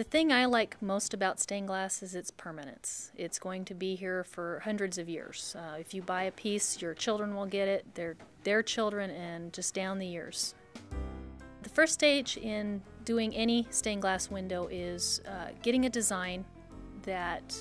The thing I like most about stained glass is its permanence. It's going to be here for hundreds of years. Uh, if you buy a piece, your children will get it, their, their children, and just down the years. The first stage in doing any stained glass window is uh, getting a design that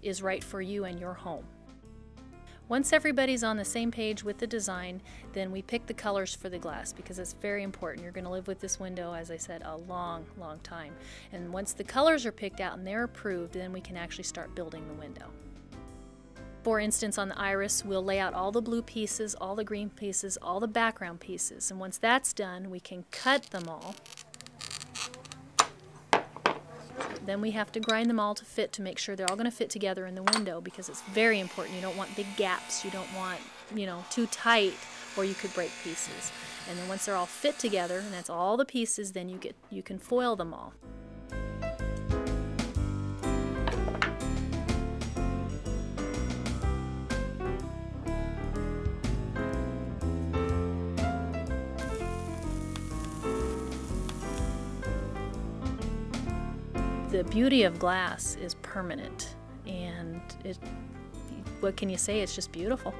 is right for you and your home. Once everybody's on the same page with the design, then we pick the colors for the glass because it's very important. You're going to live with this window, as I said, a long, long time. And once the colors are picked out and they're approved, then we can actually start building the window. For instance, on the iris, we'll lay out all the blue pieces, all the green pieces, all the background pieces. And once that's done, we can cut them all then we have to grind them all to fit to make sure they're all going to fit together in the window because it's very important. You don't want big gaps. You don't want, you know, too tight or you could break pieces. And then once they're all fit together, and that's all the pieces, then you get you can foil them all. The beauty of glass is permanent and it what can you say? It's just beautiful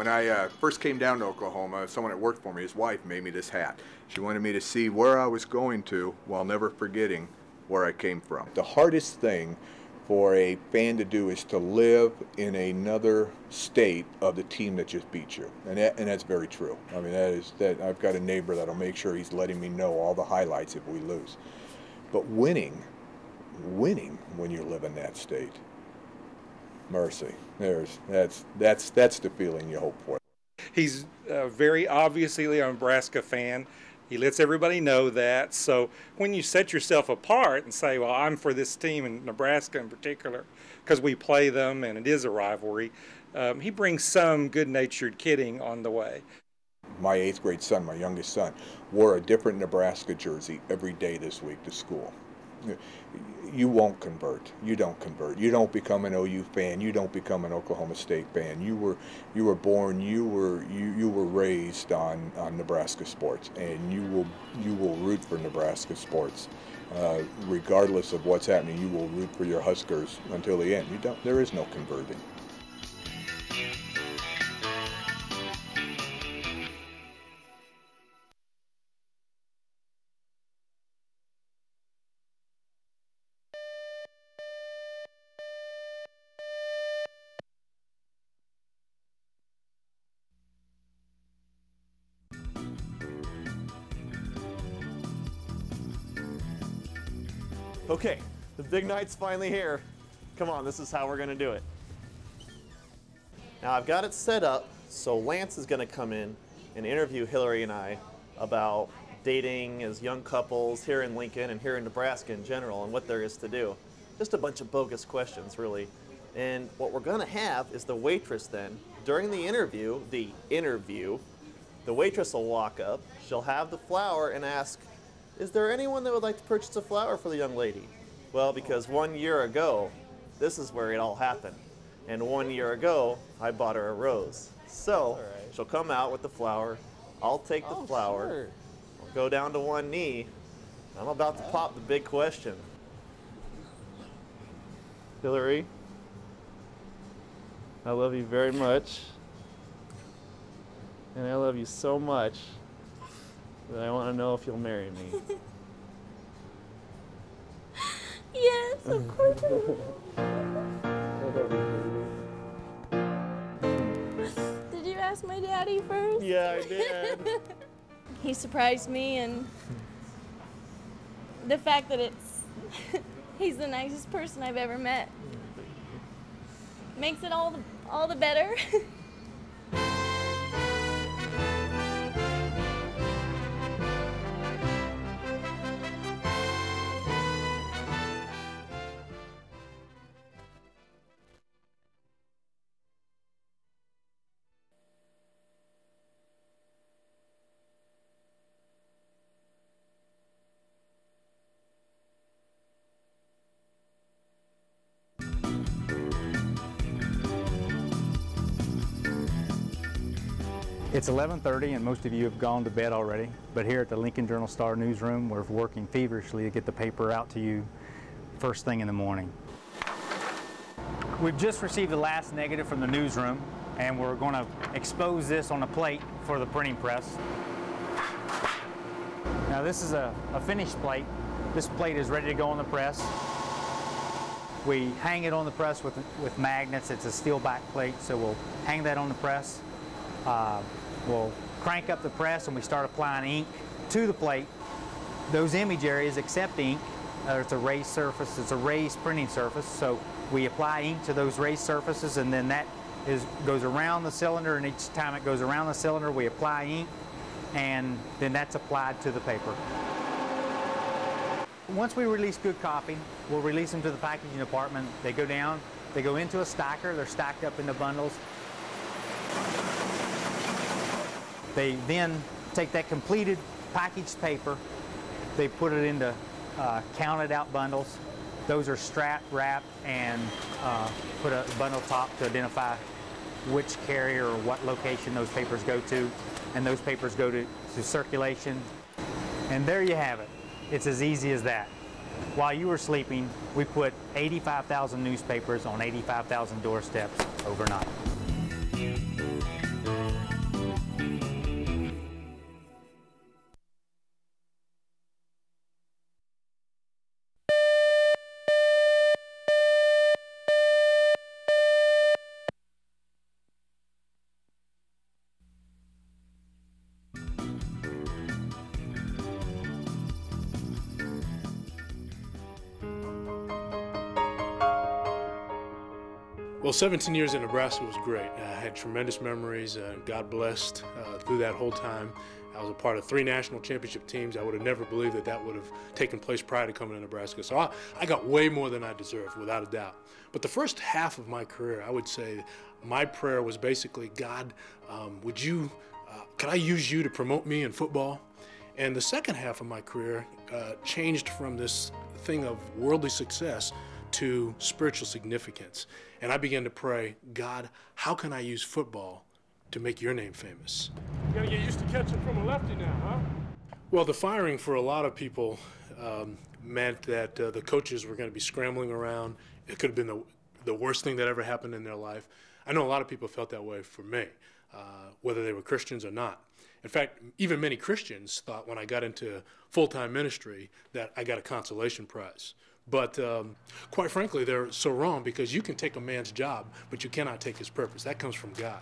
When I uh, first came down to Oklahoma, someone that worked for me, his wife, made me this hat. She wanted me to see where I was going to while never forgetting where I came from. The hardest thing for a fan to do is to live in another state of the team that just beat you, and that, and that's very true. I mean, that is that I've got a neighbor that'll make sure he's letting me know all the highlights if we lose. But winning, winning when you live in that state, mercy. There's that's that's that's the feeling you hope for. He's uh, very obviously a Nebraska fan. He lets everybody know that. So when you set yourself apart and say, "Well, I'm for this team in Nebraska in particular," because we play them and it is a rivalry, um, he brings some good-natured kidding on the way. My eighth grade son, my youngest son, wore a different Nebraska jersey every day this week to school you won't convert. You don't convert. You don't become an OU fan. You don't become an Oklahoma State fan. You were you were born. You were you, you were raised on, on Nebraska sports, and you will you will root for Nebraska sports, uh, regardless of what's happening. You will root for your Huskers until the end. You don't. There is no converting. Okay, the big night's finally here. Come on, this is how we're gonna do it. Now I've got it set up so Lance is gonna come in and interview Hillary and I about dating as young couples here in Lincoln and here in Nebraska in general and what there is to do. Just a bunch of bogus questions, really. And what we're gonna have is the waitress then, during the interview, the interview, the waitress will walk up, she'll have the flower and ask, is there anyone that would like to purchase a flower for the young lady? Well, because one year ago, this is where it all happened. And one year ago, I bought her a rose. So right. she'll come out with the flower. I'll take the oh, flower. Sure. I'll go down to one knee. I'm about to pop the big question. Hillary, I love you very much. And I love you so much but I want to know if you'll marry me. yes, of course. did you ask my daddy first? Yeah, I did. he surprised me, and the fact that it's he's the nicest person I've ever met makes it all the, all the better. It's 11:30 and most of you have gone to bed already, but here at the Lincoln Journal Star newsroom, we're working feverishly to get the paper out to you first thing in the morning. We've just received the last negative from the newsroom and we're going to expose this on a plate for the printing press. Now this is a, a finished plate. This plate is ready to go on the press. We hang it on the press with, with magnets. It's a steel back plate, so we'll hang that on the press. Uh, we'll crank up the press and we start applying ink to the plate. Those image areas accept ink. Uh, it's a raised surface, it's a raised printing surface, so we apply ink to those raised surfaces and then that is, goes around the cylinder and each time it goes around the cylinder we apply ink and then that's applied to the paper. Once we release good copy, we'll release them to the packaging department. They go down, they go into a stacker, they're stacked up into bundles. They then take that completed packaged paper, they put it into uh, counted out bundles. Those are strapped, wrapped, and uh, put a bundle top to identify which carrier or what location those papers go to. And those papers go to, to circulation. And there you have it. It's as easy as that. While you were sleeping, we put 85,000 newspapers on 85,000 doorsteps overnight. Well, 17 years in Nebraska was great. I had tremendous memories. Uh, God blessed uh, through that whole time. I was a part of three national championship teams. I would have never believed that that would have taken place prior to coming to Nebraska. So I, I got way more than I deserved, without a doubt. But the first half of my career, I would say my prayer was basically, God, um, would you, uh, could I use you to promote me in football? And the second half of my career uh, changed from this thing of worldly success to spiritual significance. And I began to pray, God, how can I use football to make your name famous? You gotta get used to catching from a lefty now, huh? Well, the firing for a lot of people um, meant that uh, the coaches were going to be scrambling around. It could have been the, the worst thing that ever happened in their life. I know a lot of people felt that way for me, uh, whether they were Christians or not. In fact, even many Christians thought when I got into full time ministry that I got a consolation prize. But um, quite frankly, they're so wrong because you can take a man's job, but you cannot take his purpose. That comes from God.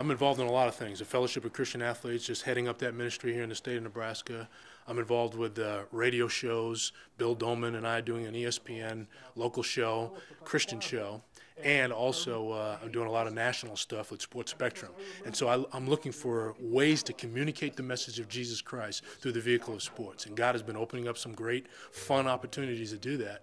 I'm involved in a lot of things. The Fellowship of Christian Athletes, just heading up that ministry here in the state of Nebraska. I'm involved with uh, radio shows. Bill Dolman and I doing an ESPN local show, Christian show, and also uh, I'm doing a lot of national stuff with Sports Spectrum. And so I, I'm looking for ways to communicate the message of Jesus Christ through the vehicle of sports. And God has been opening up some great, fun opportunities to do that.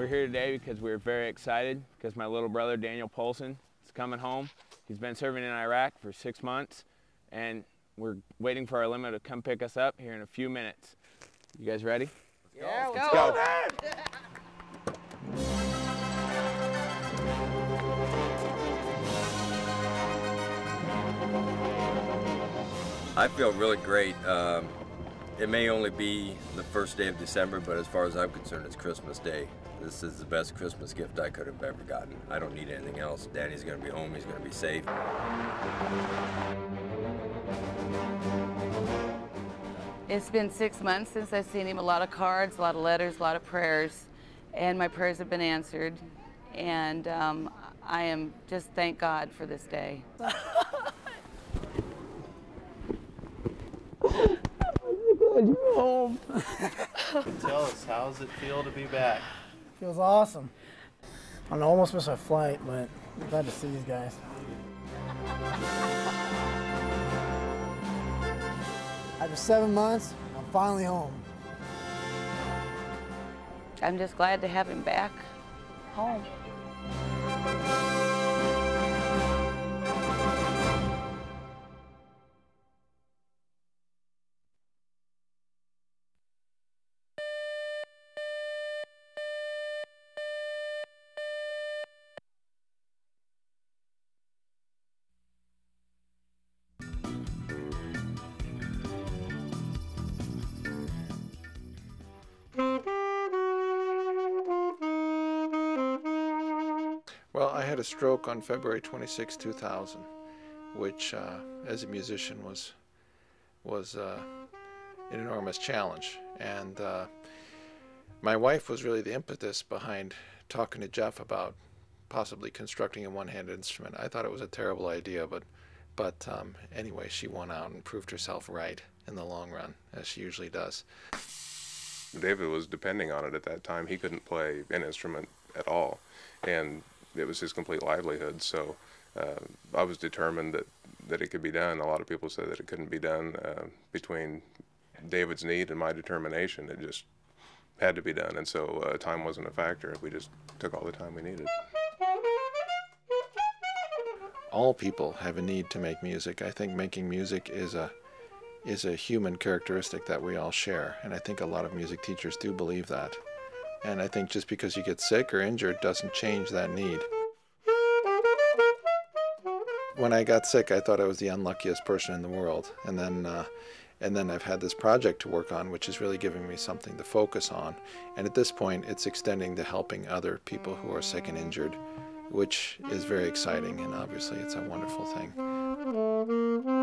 We're here today because we're very excited because my little brother Daniel Polson is coming home. He's been serving in Iraq for six months and we're waiting for our limo to come pick us up here in a few minutes. You guys ready? Yeah, let's go. I feel really great. Um, it may only be the first day of December, but as far as I'm concerned, it's Christmas Day. This is the best Christmas gift I could have ever gotten. I don't need anything else. Daddy's gonna be home, he's gonna be safe. It's been six months since I've seen him. A lot of cards, a lot of letters, a lot of prayers, and my prayers have been answered. And um, I am just thank God for this day. glad you're home. Tell us, how does it feel to be back? Feels awesome. I almost missed my flight, but I'm glad to see these guys. After seven months, I'm finally home. I'm just glad to have him back home. Well, I had a stroke on February 26, 2000, which, uh, as a musician, was was uh, an enormous challenge. And uh, my wife was really the impetus behind talking to Jeff about possibly constructing a one-handed instrument. I thought it was a terrible idea, but but um, anyway, she won out and proved herself right in the long run, as she usually does. David was depending on it at that time. He couldn't play an instrument at all, and it was his complete livelihood. So uh, I was determined that, that it could be done. A lot of people said that it couldn't be done uh, between David's need and my determination. It just had to be done, and so uh, time wasn't a factor. We just took all the time we needed. All people have a need to make music. I think making music is a is a human characteristic that we all share, and I think a lot of music teachers do believe that. And I think just because you get sick or injured doesn't change that need. When I got sick, I thought I was the unluckiest person in the world, and then uh, and then I've had this project to work on, which is really giving me something to focus on. And at this point, it's extending to helping other people who are sick and injured, which is very exciting, and obviously, it's a wonderful thing.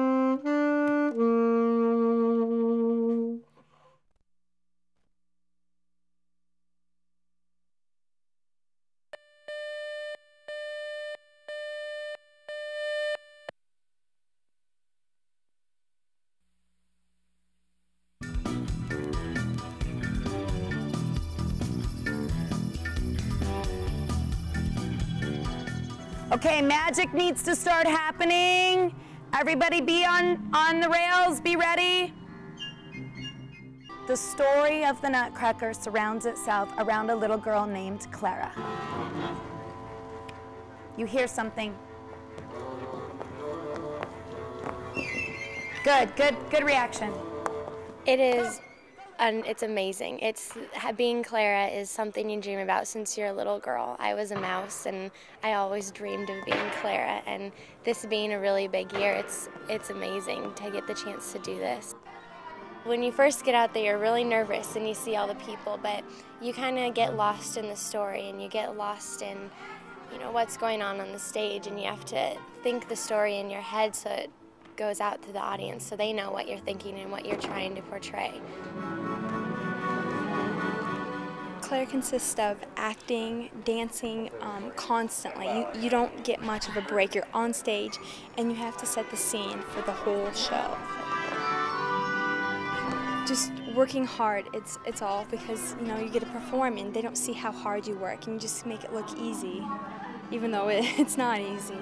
Okay, magic needs to start happening. Everybody be on, on the rails, be ready. The story of the Nutcracker surrounds itself around a little girl named Clara. You hear something. Good, good, good reaction. It is, and it's amazing. It's being Clara is something you dream about since you're a little girl. I was a mouse, and I always dreamed of being Clara. And this being a really big year, it's it's amazing to get the chance to do this. When you first get out there, you're really nervous, and you see all the people, but you kind of get lost in the story, and you get lost in, you know, what's going on on the stage, and you have to think the story in your head so it goes out to the audience so they know what you're thinking and what you're trying to portray. Clara consists of acting, dancing um, constantly. You, you don't get much of a break. You're on stage and you have to set the scene for the whole show. Just working hard, it's, it's all because you know you get to perform and they don't see how hard you work and you just make it look easy, even though it, it's not easy.